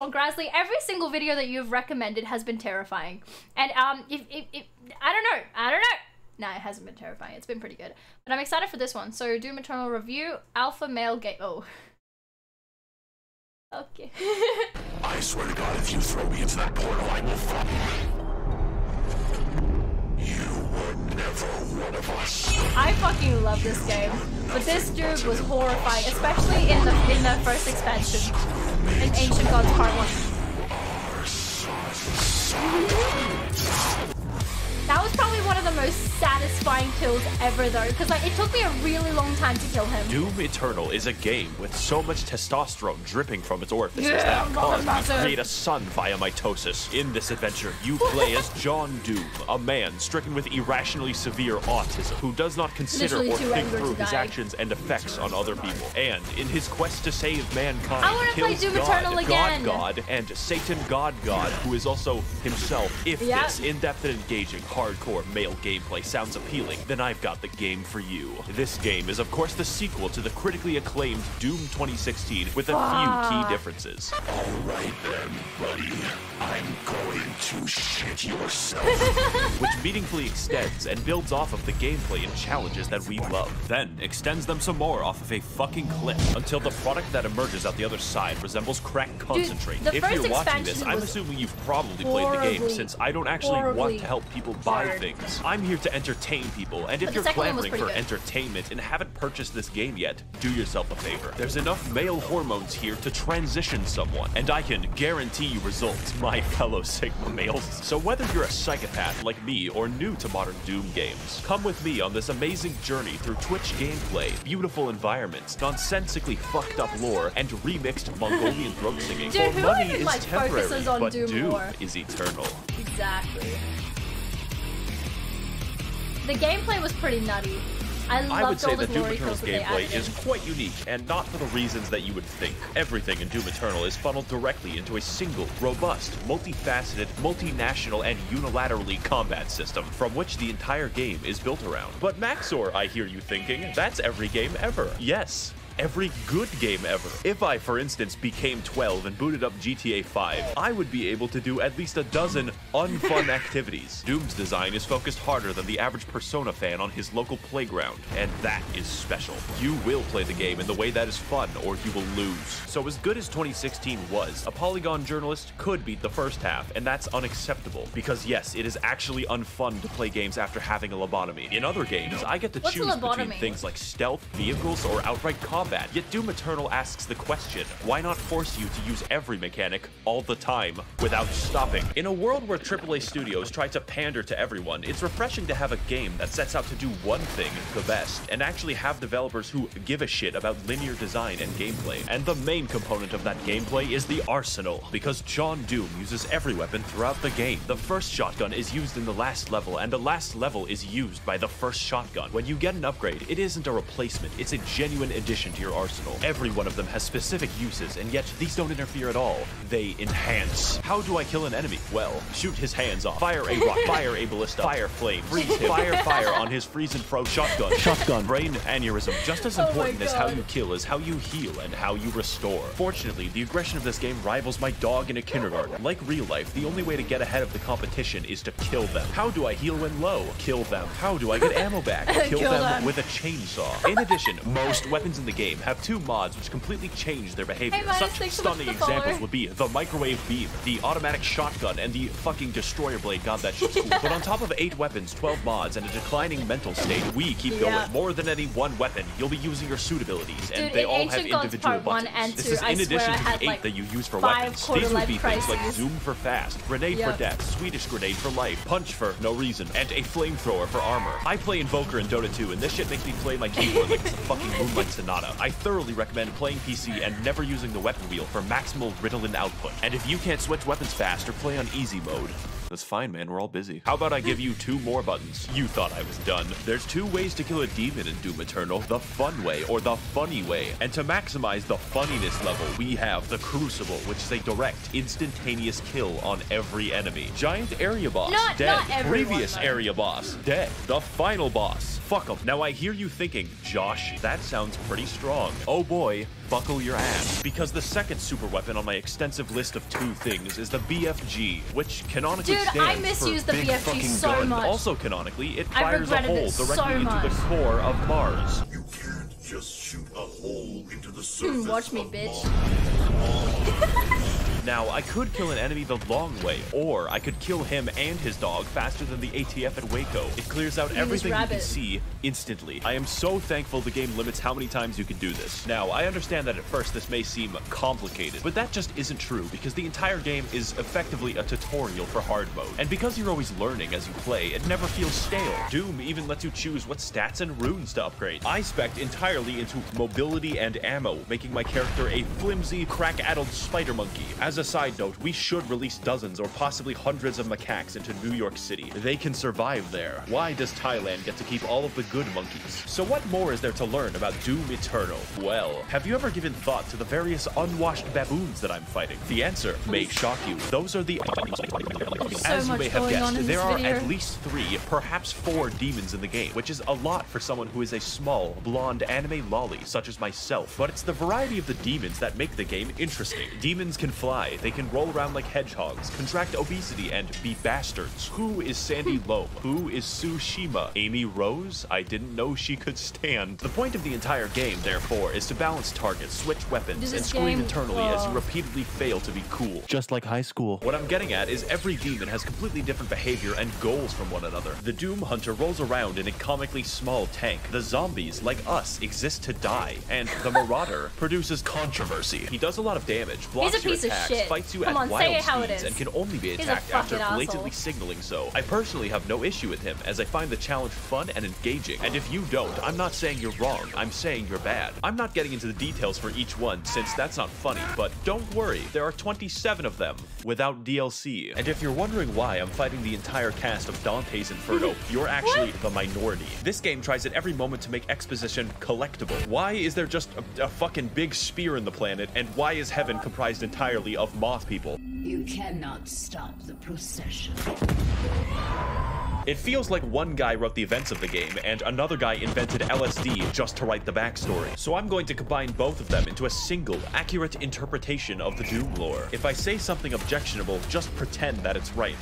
Well, Grasley, every single video that you've recommended has been terrifying. And um, if, if, if I don't know, I don't know. Nah, it hasn't been terrifying. It's been pretty good. But I'm excited for this one. So, Doom Eternal review, alpha male game. Oh. Okay. I swear to God, if you throw me into that portal, I will fall. You were never one of us. I fucking love this game, but this dude was horrifying, especially in the in the first expansion, in Ancient Gods Part One. That was probably satisfying kills ever, though, because like it took me a really long time to kill him. Doom Eternal is a game with so much testosterone dripping from its orifices Yeah, that me to create a son via mitosis. In this adventure, you play as John Doom, a man stricken with irrationally severe autism who does not consider Literally or think through his actions and effects on other people. And in his quest to save mankind, I kills Doom God, Eternal again. God God, and Satan God God, who is also himself. If Yeah. this in-depth and engaging, hardcore male gameplay sounds appealing, then I've got the game for you. This game is, of course, the sequel to the critically acclaimed Doom 2016 with a few key differences. All right then, buddy. I'm going to shit yourself. which meaningfully extends and builds off of the gameplay and challenges that we love. Then extends them some more off of a fucking cliff until the product that emerges out the other side resembles crack concentrate. the if you're watching this, I'm assuming you've probably played the game since I don't actually want to help people buy hard. things. I'm here to entertain people, and if you're clamoring for good. entertainment and haven't purchased this game yet, do yourself a favor. There's enough male hormones here to transition someone, and I can guarantee you results, my fellow Sigma males. So whether you're a psychopath like me or new to modern Doom games, come with me on this amazing journey through Twitch gameplay, beautiful environments, nonsensically fucked up lore, and remixed Mongolian throat singing. Dude, For money is like, temporary, on but Doom Doom is eternal. Exactly. The gameplay was pretty nutty. I I would say that Doom Eternal's kills that they gameplay is quite unique, and not for the reasons that you would think. Everything in Doom Eternal is funneled directly into a single, robust, multifaceted, multinational, and unilaterally combat system, from which the entire game is built around. But Maxor, I hear you thinking, that's every game ever. Yes. Every good game ever. If I, for instance, became 12 and booted up GTA 5, I would be able to do at least a dozen unfun activities. Doom's design is focused harder than the average Persona fan on his local playground, and that is special. You will play the game in the way that is fun, or you will lose. So as good as 2016 was, a Polygon journalist could beat the first half, and that's unacceptable. Because yes, it is actually unfun to play games after having a lobotomy. In other games, I get to What's choose between things like stealth, vehicles, or outright combat. Yet Doom Eternal asks the question, why not force you to use every mechanic all the time without stopping? In a world where AAA studios try to pander to everyone, it's refreshing to have a game that sets out to do one thing the best, and actually have developers who give a shit about linear design and gameplay. And the main component of that gameplay is the arsenal, because John Doom uses every weapon throughout the game. The first shotgun is used in the last level, and the last level is used by the first shotgun. When you get an upgrade, it isn't a replacement, it's a genuine addition to your arsenal. Every one of them has specific uses, and yet these don't interfere at all. They enhance. How do I kill an enemy? Well, shoot his hands off, fire a rock, fire a ballista, fire flame, freeze him, fire fire on his freeze and froze shotgun, shotgun, brain aneurysm. Just as Oh important as how you kill is how you heal and how you restore. Fortunately, the aggression of this game rivals my dog in a kindergarten. Like real life, the only way to get ahead of the competition is to kill them. How do I heal when low? Kill them. How do I get ammo back? Kill, Kill them, them. with a chainsaw. In addition, most weapons in the game have two mods which completely change their behavior. Hey, Such so stunning follower. examples would be the microwave beam, the automatic shotgun, and the fucking destroyer blade. God, that shit's cool. but on top of eight weapons, 12 mods, and a declining mental state, we keep Yeah. going. More than any one weapon, you'll be using your suit abilities, and they all have individual buttons. and this is I in addition to the eight like, that you use for weapons. These would be things like. Zoom for fast, grenade Yeah. for death, Swedish grenade for life, punch for no reason, and a flamethrower for armor. I play Invoker in Dota 2, and this shit makes me play my keyboard like it's a fucking Moonlight Sonata. I thoroughly recommend playing PC and never using the weapon wheel for maximal Ritalin output. And if you can't switch weapons fast or play on easy mode, that's fine, man. We're all busy. How about I give you two more buttons? You thought I was done. There's two ways to kill a demon in Doom Eternal the fun way or the funny way. And to maximize the funniness level, we have the Crucible, which is a direct, instantaneous kill on every enemy. Giant area boss, Not- dead. not everyone, Previous though. area boss, dead. The final boss, fuck fuck 'em. Now I hear you thinking, Josh, that sounds pretty strong. Oh boy, buckle your ass. Because the second super weapon on my extensive list of two things is the BFG, which canonically Dude, I stands misused for the Big BFG Fucking so Gun. much. Also canonically, it I fires a hole it so directly into the core of Mars. You can't just shoot a hole into the surface. Hmm, watch me, of bitch. Now, I could kill an enemy the long way, or I could kill him and his dog faster than the ATF at Waco. It clears out was everything you can see instantly. I am so thankful the game limits how many times you can do this. Now, I understand that at first this may seem complicated, but that just isn't true because the entire game is effectively a tutorial for hard mode. And because you're always learning as you play, it never feels stale. Doom even lets you choose what stats and runes to upgrade. I spec entirely into mobility and ammo, making my character a flimsy, crack-addled spider monkey. As a side note, we should release dozens or possibly hundreds of macaques into New York City. They can survive there. Why does Thailand get to keep all of the good monkeys? So what more is there to learn about Doom Eternal? Well, have you ever given thought to the various unwashed baboons that I'm fighting? The answer may shock you. Those are the... so As you may have guessed, there are video. at least three, perhaps four demons in the game, which is a lot for someone who is a small, blonde anime lolly such as myself. But it's the variety of the demons that make the game interesting. Demons can fly, they can roll around like hedgehogs, contract obesity, and be bastards. Who is Sandy hmm. Lowe? Who is Tsushima? Amy Rose? I didn't know she could stand. The point of the entire game, therefore, is to balance targets, switch weapons, and scream game- eternally as you Oh. repeatedly fail to be cool. Just like high school. What I'm getting at is every demon has completely different behavior and goals from one another. The Doom Hunter rolls around in a comically small tank. The zombies, like us, exist to die. And the Marauder produces controversy. He does a lot of damage, blocks He's a your piece of attacks, fights you Come at on, say wild speeds, is. and can only be attacked after blatantly asshole. signaling so. I personally have no issue with him, as I find the challenge fun and engaging. And if you don't, I'm not saying you're wrong, I'm saying you're bad. I'm not getting into the details for each one, since that's not funny, but don't worry, there are 27 of them, without DLC. And if you're wondering why I'm fighting the entire cast of Dante's Inferno, you're actually the minority. This game tries at every moment to make exposition collectible. Why is there just a, a fucking big spear in the planet, and why is heaven comprised entirely of moth people? You cannot stop the procession. It feels like one guy wrote the events of the game and another guy invented LSD just to write the backstory. So I'm going to combine both of them into a single, accurate interpretation of the Doom lore. If I say something objectionable, just pretend that it's right.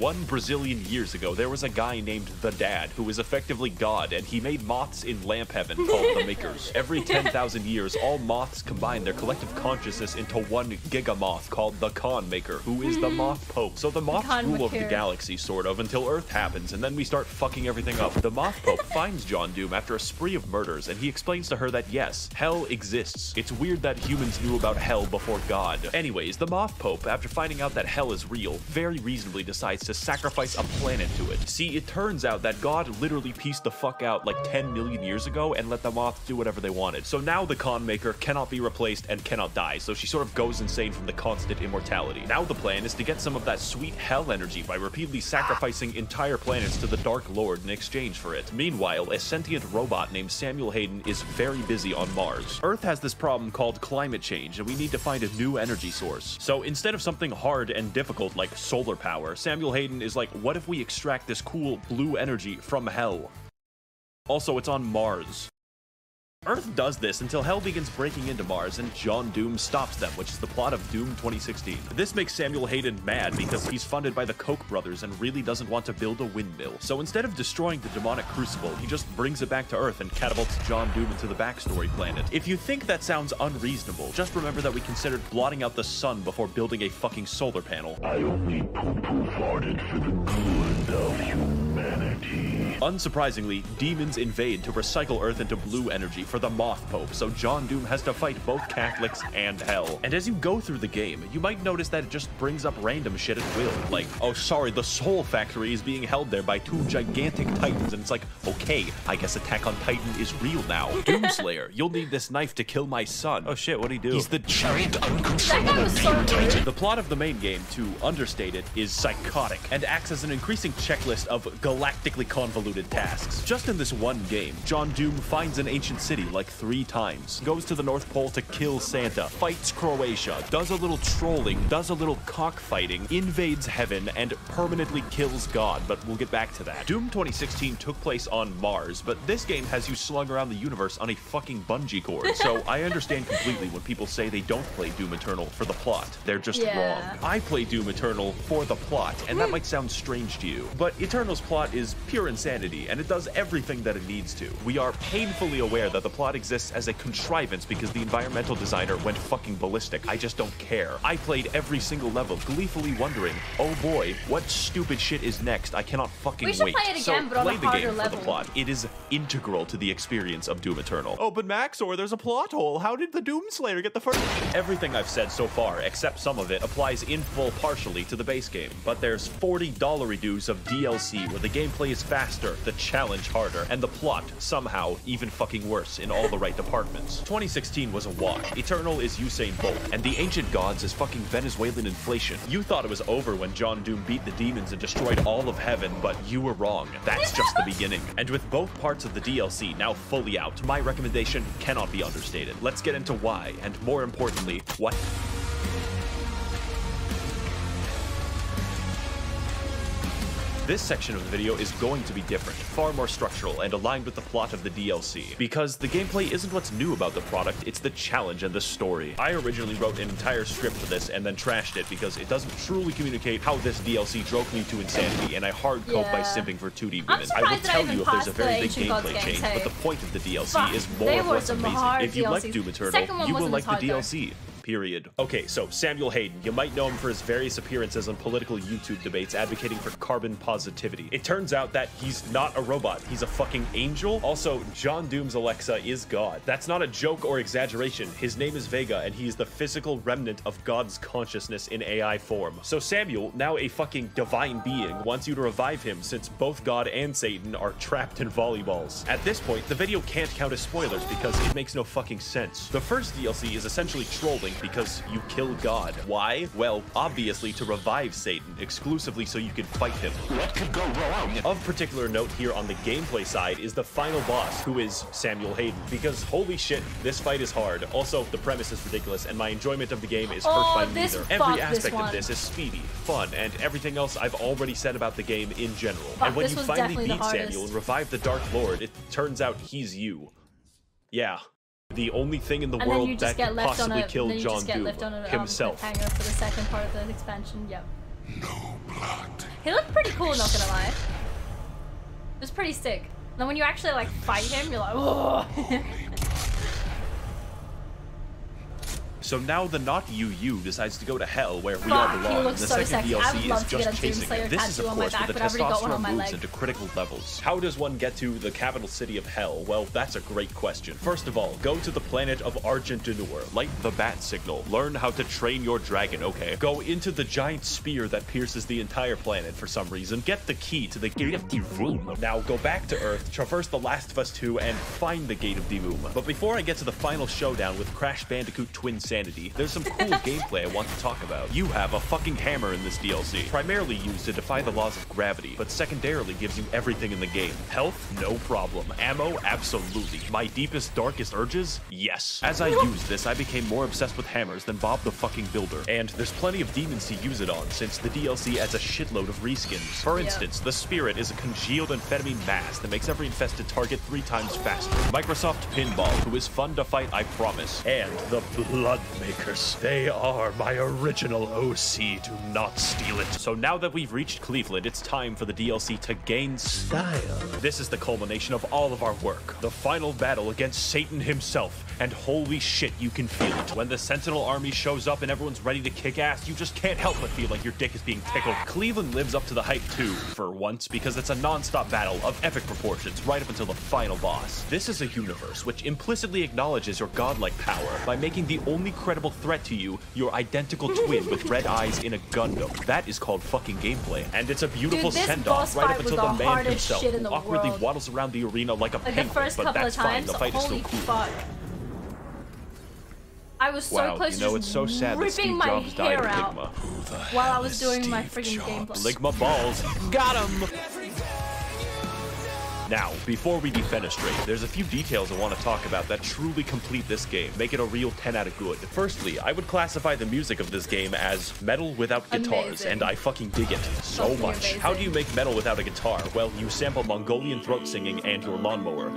One Brazilian years ago, there was a guy named The Dad who was effectively God, and he made moths in lamp heaven called the Maykrs. Every 10,000 years, all moths combine their collective consciousness into one giga moth called the Khan Maykr, who is the Moth Pope. So the moths Khan rule over the galaxy, sort of, until Earth happens, and then we start fucking everything up. The Moth Pope finds John Doom after a spree of murders, and he explains to her that yes, hell exists. It's weird that humans knew about hell before God. Anyways, the Moth Pope, after finding out that hell is real, very reasonably decides to sacrifice a planet to it. See, it turns out that God literally pieced the fuck out like 10 million years ago and let the moths do whatever they wanted. So now the Khan Maykr cannot be replaced and cannot die, so she sort of goes insane from the constant immortality. Now the plan is to get some of that sweet hell energy by repeatedly sacrificing entire planets to the Dark Lord in exchange for it. Meanwhile, a sentient robot named Samuel Hayden is very busy on Mars. Earth has this problem called climate change, and we need to find a new energy source. So instead of something hard and difficult like solar power, Samuel Hayden is like, what if we extract this cool blue energy from hell? Also, it's on Mars. Earth does this until Hell begins breaking into Mars and John Doom stops them, which is the plot of Doom 2016. This makes Samuel Hayden mad because he's funded by the Koch brothers and really doesn't want to build a windmill. So instead of destroying the demonic crucible, he just brings it back to Earth and catapults John Doom into the backstory planet. If you think that sounds unreasonable, just remember that we considered blotting out the sun before building a fucking solar panel. I only poo-poo farted for the good of humanity. Unsurprisingly, demons invade to recycle Earth into blue energy for the Moth Pope, so John Doom has to fight both Catholics and Hell. And as you go through the game, you might notice that it just brings up random shit at will. Like, oh, sorry, the Soul Factory is being held there by two gigantic titans, and it's like, okay, I guess Attack on Titan is real now. Doomslayer, you'll need this knife to kill my son. Oh shit, what'd he do? He's the giant That guy uncontrollable so rude. The plot of the main game, to understate it, is psychotic and acts as an increasing checklist of galactically convoluted convoluted tasks. Just in this one game, John Doom finds an ancient city like three times, goes to the North Pole to kill Santa, fights Croatia, does a little trolling, does a little cockfighting, invades heaven, and permanently kills God, but we'll get back to that. Doom 2016 took place on Mars, but this game has you slung around the universe on a fucking bungee cord, so I understand completely when people say they don't play Doom Eternal for the plot. They're just Yeah. wrong. I play Doom Eternal for the plot, and that hmm. might sound strange to you, but Eternal's plot is pure insanity, and it does everything that it needs to. We are painfully aware that the plot exists as a contrivance because the environmental designer went fucking ballistic. I just don't care. I played every single level, gleefully wondering, oh boy, what stupid shit is next? I cannot fucking We should wait. play it so but on a play the harder game for the plot. It is integral to the experience of Doom Eternal. Oh, but Maxor, there's a plot hole. How did the Doomslayer get the first? Everything I've said so far, except some of it, applies in full partially to the base game. But there's 40 dollar dues of DLC where the gameplay is faster, the challenge harder, and the plot somehow even fucking worse in all the right departments. 2016 was a wash. Eternal is Usain Bolt, and the Ancient Gods is fucking Venezuelan inflation. You thought it was over when John Doom beat the demons and destroyed all of heaven, but you were wrong. That's just the beginning. And with both parts of the DLC now fully out, my recommendation cannot be understated. Let's get into why, and more importantly, what This section of the video is going to be different, far more structural, and aligned with the plot of the DLC. Because the gameplay isn't what's new about the product, it's the challenge and the story. I originally wrote an entire script for this and then trashed it because it doesn't truly communicate how this DLC drove me to insanity, and I hard code by simping for 2D I'm women. I will surprised that I tell you if there's a very big gameplay change, but the point of the DLC Fuck, is more of what's amazing. If you like Doom Eternal, you will like the. DLC. Period. Okay, so Samuel Hayden. You might know him for his various appearances on political YouTube debates advocating for carbon positivity. It turns out that he's not a robot, he's a fucking angel. Also, John Doom's Alexa is God. That's not a joke or exaggeration. His name is Vega, and he is the physical remnant of God's consciousness in AI form. So Samuel, now a fucking divine being, wants you to revive him since both God and Satan are trapped in volleyballs. At this point, the video can't count as spoilers because it makes no fucking sense. The first DLC is essentially trolling because you kill God. Why? Well, obviously to revive Satan, exclusively so you can fight him. What could go wrong? Of particular note here on the gameplay side is the final boss, who is Samuel Hayden. Because holy shit, this fight is hard. Also, the premise is ridiculous, and my enjoyment of the game is hurt Oh, by neither. fuck Every this aspect of this is speedy, fun, and everything else I've already said about the game in general. Fuck, and when you finally beat. Samuel and revive the Dark Lord, it turns out he's you. Yeah. The only thing in the And world that could possibly a kill John just Doom a um, himself. cliffhanger for the second part of the expansion. Yep. No blood. He looked pretty cool, not gonna lie. It was pretty sick. And Then when you actually like fight him, you're like, oh. So now the not you you decides to go to hell where we Fuck, all belong. looks the so second sexy. DLC is just chasing it. This is of course back, where the but I've already got one on testosterone moves leg. into critical levels. How does one get to the capital city of hell? Well, that's a great question. First of all, go to the planet of Argent D'Nur, light the bat signal, learn how to train your dragon, okay? Go into the giant spear that pierces the entire planet for some reason, get the key to the Gate of Divum. Now go back to Earth, traverse the Last of Us 2, and find the Gate of Divum. But before I get to the final showdown with Crash Bandicoot Twin Sanity, there's some cool gameplay I want to talk about. You have a fucking hammer in this DLC, primarily used to defy the laws of gravity, but secondarily gives you everything in the game. Health? No problem. Ammo? Absolutely. My deepest, darkest urges? Yes. As I used this, I became more obsessed with hammers than Bob the fucking Builder. And there's plenty of demons to use it on, since the DLC adds a shitload of reskins. For instance, the Spirit is a congealed amphetamine mass that makes every infested target three times faster. Microsoft Pinball, who is fun to fight, I promise. And the Bloodmakers. They are my original OC. Do not steal it. So now that we've reached Cleveland, it's time for the DLC to gain style. This is the culmination of all of our work. The final battle against Satan himself. And holy shit, you can feel it. When the Sentinel army shows up and everyone's ready to kick ass, you just can't help but feel like your dick is being tickled. Cleveland lives up to the hype too, for once, because it's a non-stop battle of epic proportions right up until the final boss. This is a universe which implicitly acknowledges your godlike power by making the only credible threat to you your identical twin with red eyes in a Gundam. That is called fucking gameplay, and it's a beautiful send-off right up until the the man himself, who awkwardly world. waddles around the arena like a Like the penguin, first but that's of times, fine. The fight is still cool. fuck. I was so Wow, close you know to it's so sad that ripping Steve my Jobs died hair of out Ligma. while I was doing my Steve freaking gameplay. Ligma balls. Got him! Now, before we defenestrate, there's a few details I want to talk about that truly complete this game, make it a real 10 out of good. Firstly, I would classify the music of this game as metal without guitars, Amazing. and I fucking dig it so Fucking much. How do you make metal without a guitar? Well, you sample Mongolian throat singing and your lawnmower.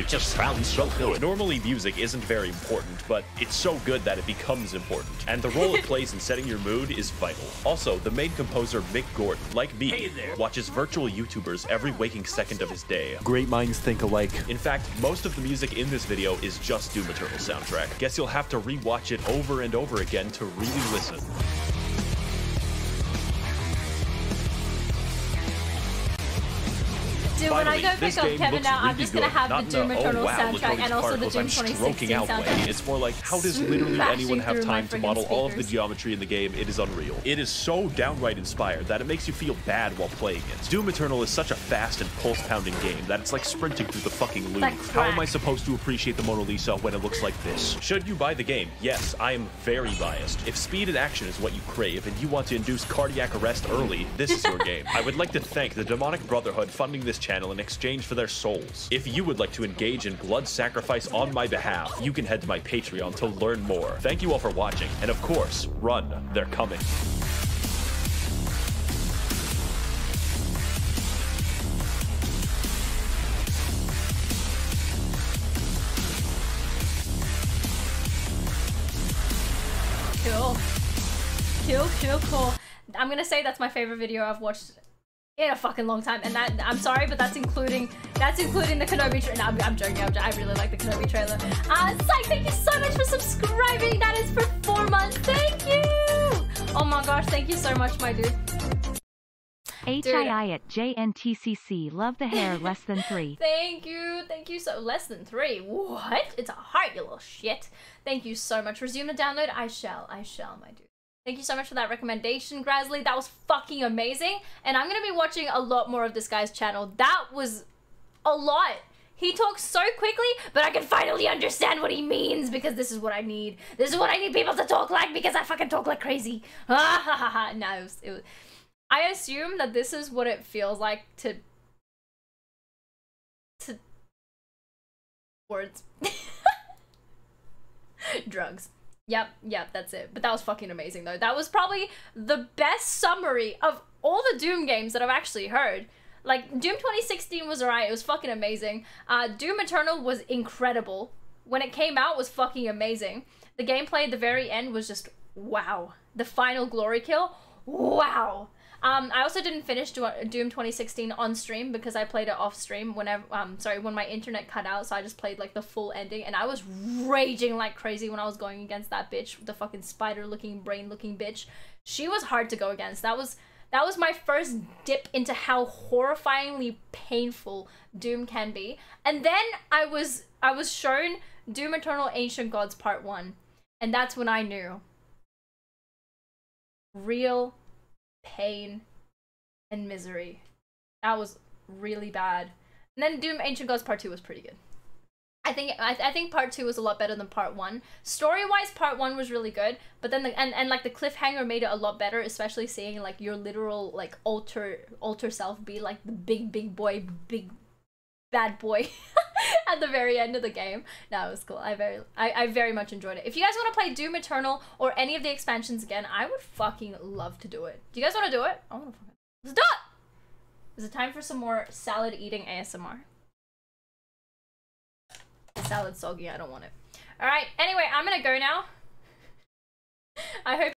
It just sounds so good. Normally, music isn't very important, but it's so good that it becomes important. And the role it plays in setting your mood is vital. Also, the main composer, Mick Gordon, like me, Hey watches virtual YouTubers every waking second of his day. Great minds think alike. In fact, most of the music in this video is just Doom Eternal soundtrack. Guess you'll have to re-watch it over and over again to really listen. Dude, when I go pick up Kevin now, I'm really just gonna good. have Not the Doom a, Eternal oh, wow, soundtrack and also the Doom I'm 2016 stroking out way. soundtrack. It's more like, how does literally anyone have time to model all of the geometry in the game? It is unreal. It is so downright inspired that it makes you feel bad while playing it. Doom Eternal is such a fast and pulse-pounding game that it's like sprinting through the fucking Louvre. like how am I supposed to appreciate the Mona Lisa when it looks like this? Should you buy the game? Yes, I am very biased. If speed and action is what you crave and you want to induce cardiac arrest early, this is your game. I would like to thank the Demonic Brotherhood funding this channel in exchange for their souls. If you would like to engage in blood sacrifice on my behalf, you can head to my Patreon to learn more. Thank you all for watching, and of course, run, they're coming. Cool. Cool, cool, cool. I'm gonna say that's my favorite video I've watched in a fucking long time, and that I'm sorry, but that's including that's including the Kenobi trailer. No, I'm, I'm joking. I'm, I really like the Kenobi trailer. Uh, Psych, thank you so much for subscribing. That is for four months. Thank you. Oh my gosh, thank you so much, my dude. HII at JenTCC. Love the hair, less than three. Thank you, thank you so less than three. What? It's a heart, you little shit. Thank you so much. Resume the download. I shall. I shall, my dude. Thank you so much for that recommendation, Grasley. That was fucking amazing. And I'm gonna be watching a lot more of this guy's channel. That was a lot. He talks so quickly, but I can finally understand what he means because this is what I need. This is what I need people to talk like because I fucking talk like crazy. No, it was, it was, I assume that this is what it feels like to to words. Drugs. Yep, yep, that's it. But that was fucking amazing though. That was probably the best summary of all the Doom games that I've actually heard. Like Doom 2016 was alright, it was fucking amazing. Uh Doom Eternal was incredible. When it came out was fucking amazing. The gameplay at the very end was just wow. The final glory kill, wow. Um, I also didn't finish Doom 2016 on stream because I played it off stream whenever um sorry when my internet cut out so I just played like the full ending and I was raging like crazy when I was going against that bitch the fucking spider looking brain looking bitch. She was hard to go against. That was that was my first dip into how horrifyingly painful Doom can be. And then I was I was shown Doom Eternal Ancient Gods Part 1 and that's when I knew. Real pain and misery. That was really bad. And then Doom Ancient Gods Part 2 was pretty good. I think I, I think part two was a lot better than part one. Story wise, part one was really good, but then the and, and like the cliffhanger made it a lot better, especially seeing like your literal like alter alter self be like the big big boy big bad boy at the very end of the game. No, it was cool. I very I, I very much enjoyed it. If you guys want to play Doom Eternal or any of the expansions again, I would fucking love to do it. Do you guys want to do it? I want to fucking let's do it. Is it time for some more salad eating ASMR? The salad's soggy. I don't want it. All right. Anyway, I'm gonna go now. I hope.